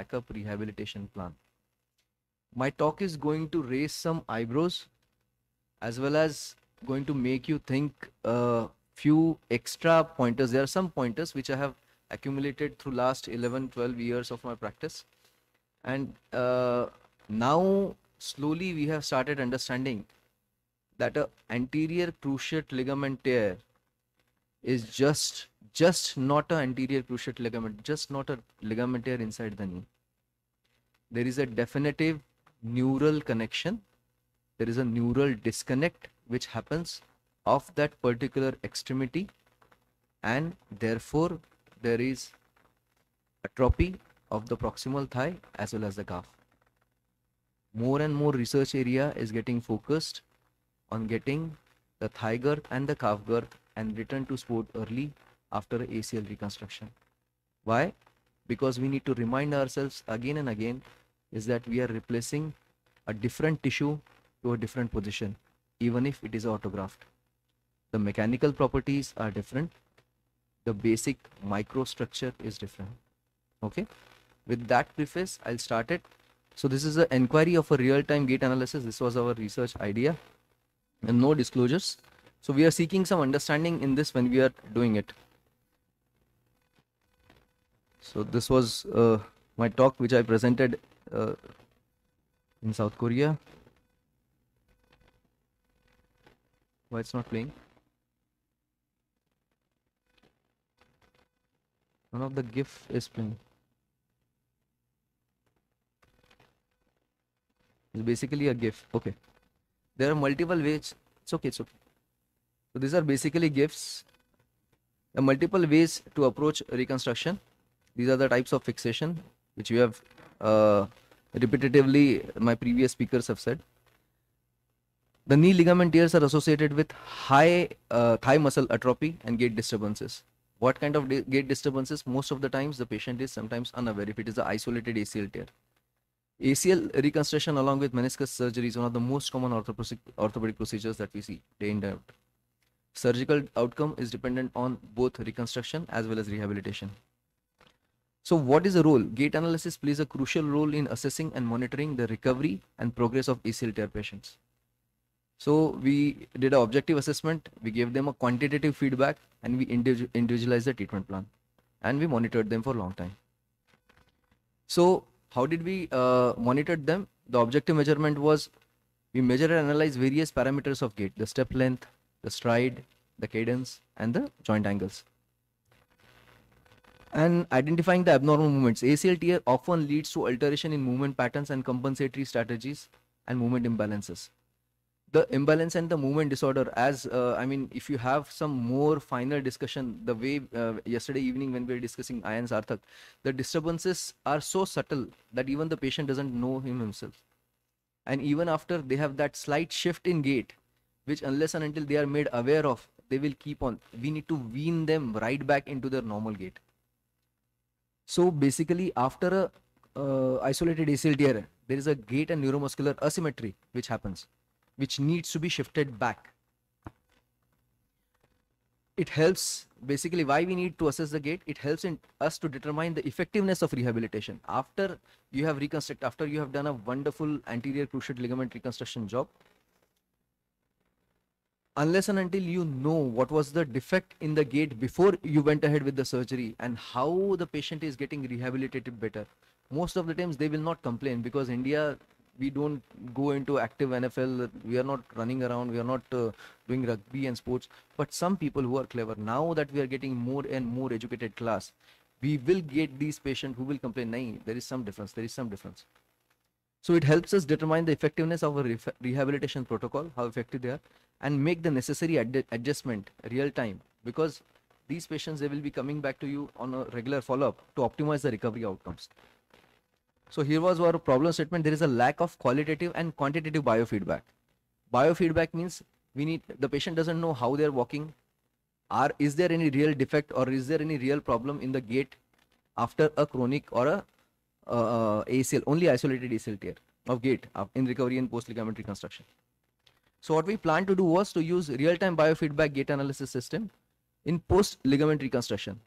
backup rehabilitation plan. My talk is going to raise some eyebrows as well as going to make you think a few extra pointers. There are some pointers which I have accumulated through last 11, 12 years of my practice. And uh, now slowly we have started understanding that a anterior cruciate ligament tear is just just not an anterior cruciate ligament, just not a ligament tear inside the knee. There is a definitive neural connection. There is a neural disconnect which happens of that particular extremity and therefore there is atrophy of the proximal thigh as well as the calf. More and more research area is getting focused on getting the thigh girth and the calf girth and return to sport early after ACL reconstruction. Why? Because we need to remind ourselves again and again is that we are replacing a different tissue to a different position, even if it is autograft. The mechanical properties are different. The basic microstructure is different. Okay. With that preface, I'll start it. So this is an inquiry of a real-time gait analysis. This was our research idea and no disclosures. So we are seeking some understanding in this when we are doing it. So this was uh, my talk which I presented uh, in South Korea. Why it's not playing? One of the GIF is playing. It's basically a GIF. Okay. There are multiple ways. It's okay. It's okay. So these are basically GIFs. There multiple ways to approach reconstruction. These are the types of fixation which we have uh, repetitively my previous speakers have said. The knee ligament tears are associated with high uh, thigh muscle atrophy and gait disturbances. What kind of di- gait disturbances? Most of the times the patient is sometimes unaware if it is an isolated ACL tear. ACL reconstruction along with meniscus surgery is one of the most common orthopedic, orthopedic procedures that we see day in day out. Surgical outcome is dependent on both reconstruction as well as rehabilitation. So what is the role? Gait analysis plays a crucial role in assessing and monitoring the recovery and progress of ACL tear patients. So we did an objective assessment, we gave them a quantitative feedback and we individualized the treatment plan and we monitored them for a long time. So how did we uh, monitor them? The objective measurement was we measure and analyze various parameters of gait, the step length, the stride, the cadence and the joint angles and identifying the abnormal movements. ACL tear often leads to alteration in movement patterns and compensatory strategies and movement imbalances. The imbalance and the movement disorder, as uh, I mean, if you have some more final discussion, the way uh, yesterday evening when we were discussing Ayan Sarthak, the disturbances are so subtle that even the patient doesn't know him himself. And even after they have that slight shift in gait, which unless and until they are made aware of, they will keep on. We need to wean them right back into their normal gait. So basically, after a uh, isolated ACL tear, there is a gait and neuromuscular asymmetry which happens, which needs to be shifted back. It helps basically why we need to assess the gait. It helps in us to determine the effectiveness of rehabilitation after you have reconstruct, after you have done a wonderful anterior cruciate ligament reconstruction job. Unless and until you know what was the defect in the gait before you went ahead with the surgery and how the patient is getting rehabilitated better, most of the times they will not complain because India we don't go into active NFL. We are not running around. We are not uh, doing rugby and sports. But some people who are clever now that we are getting more and more educated class, we will get these patients who will complain. Nahi, there is some difference. There is some difference. So it helps us determine the effectiveness of a ref- rehabilitation protocol, how effective they are, and make the necessary ad- adjustment real time because these patients they will be coming back to you on a regular follow up to optimize the recovery outcomes. So here was our problem statement. There is a lack of qualitative and quantitative biofeedback. Biofeedback means we need the patient doesn't know how they're walking. Are is there any real defect or is there any real problem in the gait after a chronic or a uh, ACL only isolated ACL tear of gait uh, in recovery and post ligament reconstruction. So what we planned to do was to use real-time biofeedback gait analysis system in post ligament reconstruction.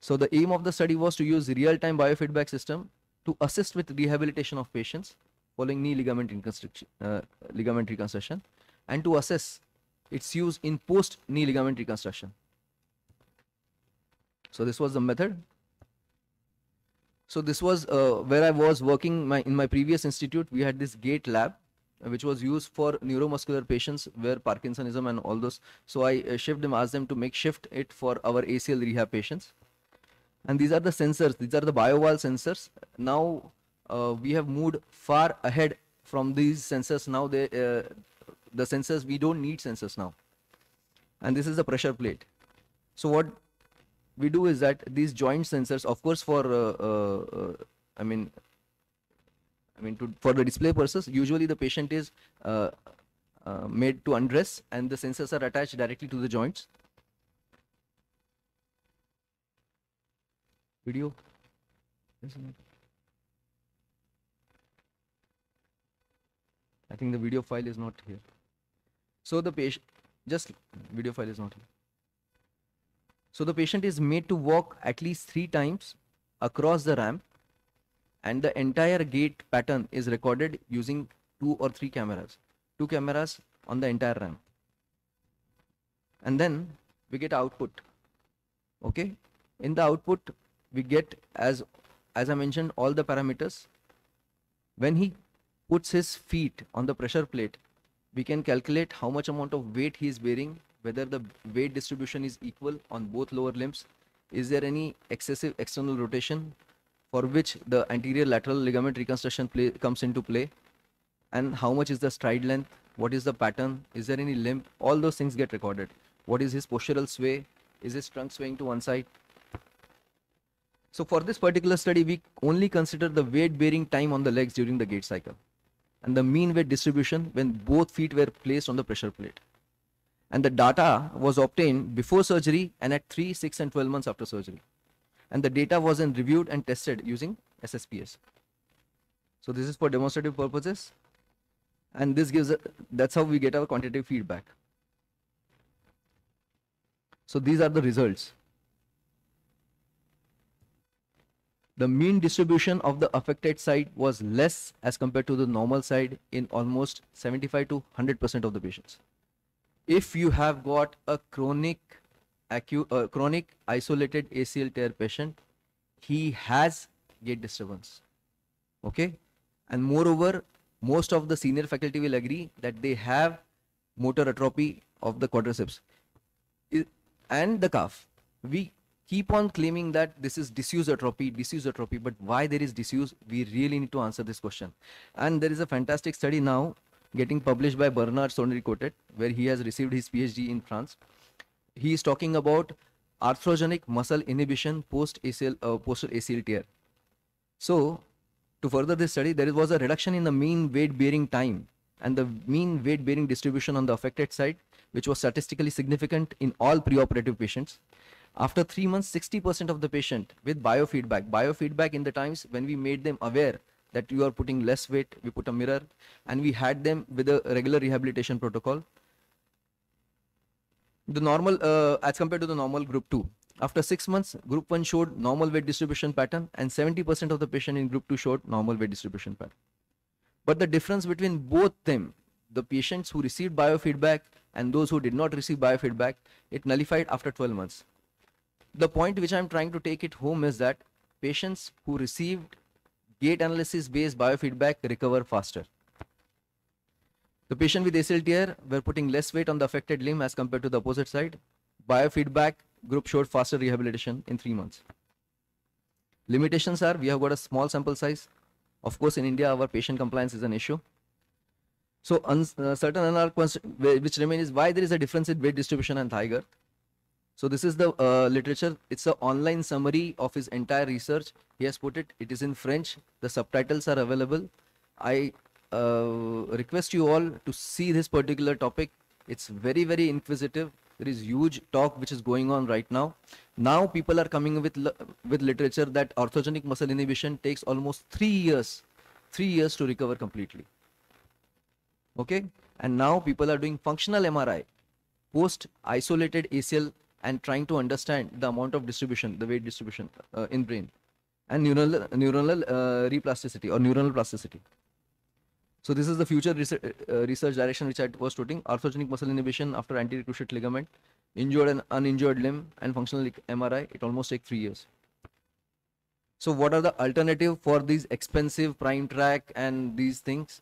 So the aim of the study was to use real-time biofeedback system to assist with rehabilitation of patients following knee ligament reconstruction, uh, ligament reconstruction and to assess its use in post knee ligament reconstruction. So this was the method. So this was uh, where I was working my, in my previous institute. We had this gait lab, which was used for neuromuscular patients where Parkinsonism and all those. So I uh, them, asked them to make shift it for our ACL rehab patients. And these are the sensors. These are the BioVal sensors. Now uh, we have moved far ahead from these sensors. Now they, uh, the sensors we don't need sensors now. And this is the pressure plate. So what we do is that these joint sensors, of course, for uh, uh, I mean, I mean, to, for the display purposes, usually the patient is uh, made to undress, and the sensors are attached directly to the joints. Video. I think the video file is not here. So the patient, just video file is not here. So the patient is made to walk at least three times across the ramp and the entire gait pattern is recorded using two or three cameras. Two cameras on the entire ramp. And then we get output. Okay. In the output, we get as as I mentioned all the parameters. When he puts his feet on the pressure plate, we can calculate how much amount of weight he is bearing whether the weight distribution is equal on both lower limbs. Is there any excessive external rotation for which the anterior lateral ligament reconstruction play, comes into play? And how much is the stride length? What is the pattern? Is there any limp? All those things get recorded. What is his postural sway? Is his trunk swaying to one side? So for this particular study, we only consider the weight bearing time on the legs during the gait cycle and the mean weight distribution when both feet were placed on the pressure plate and the data was obtained before surgery and at 3, 6 and 12 months after surgery. And the data was then reviewed and tested using SSPS. So this is for demonstrative purposes. And this gives, a, that's how we get our quantitative feedback. So these are the results. The mean distribution of the affected side was less as compared to the normal side in almost 75 to 100% of the patients if you have got a chronic acu- uh, chronic isolated ACL tear patient, he has gait disturbance. Okay, and moreover, most of the senior faculty will agree that they have motor atrophy of the quadriceps and the calf. We keep on claiming that this is disuse atrophy, disuse atrophy, but why there is disuse? We really need to answer this question. And there is a fantastic study now getting published by Bernard Sonnery-Cottet, where he has received his PhD in France. He is talking about arthrogenic muscle inhibition post ACL uh, post ACL tear. So, to further this study, there was a reduction in the mean weight bearing time and the mean weight bearing distribution on the affected side, which was statistically significant in all preoperative patients. After three months, 60% of the patient with biofeedback, biofeedback in the times when we made them aware that you are putting less weight we put a mirror and we had them with a regular rehabilitation protocol. The normal uh, as compared to the normal group 2 after 6 months group 1 showed normal weight distribution pattern and 70% of the patient in group 2 showed normal weight distribution pattern. But the difference between both them the patients who received biofeedback and those who did not receive biofeedback it nullified after 12 months. The point which i'm trying to take it home is that patients who received gait analysis based biofeedback recover faster. The patient with ACL tear were putting less weight on the affected limb as compared to the opposite side. Biofeedback group showed faster rehabilitation in three months. Limitations are we have got a small sample size. Of course, in India, our patient compliance is an issue. So, uh, certain unanswered which remain is why there is a difference in weight distribution and thigh girth. So this is the uh, literature. It's an online summary of his entire research. He has put it. It is in French. The subtitles are available. I uh, request you all to see this particular topic. It's very, very inquisitive. There is huge talk which is going on right now. Now people are coming with with literature that arthrogenic muscle inhibition takes almost three years, three years to recover completely. Okay, and now people are doing functional MRI post isolated ACL and trying to understand the amount of distribution, the weight distribution uh, in brain, and neural neuronal uh, replasticity or neuronal plasticity. So this is the future research, uh, research direction which I was putting: arthrogenic muscle inhibition after anterior cruciate ligament, injured and uninjured limb, and functional MRI. It almost take three years. So what are the alternative for these expensive prime track and these things?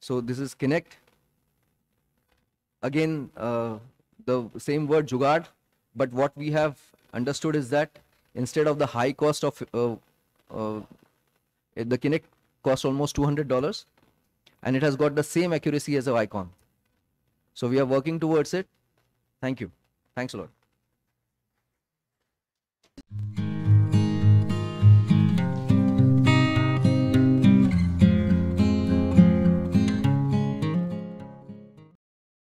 So this is Kinect. Again, uh, the same word Jugad, but what we have understood is that instead of the high cost of uh, uh, the Kinect cost almost $200 and it has got the same accuracy as a Vicon. So we are working towards it. Thank you. Thanks a lot.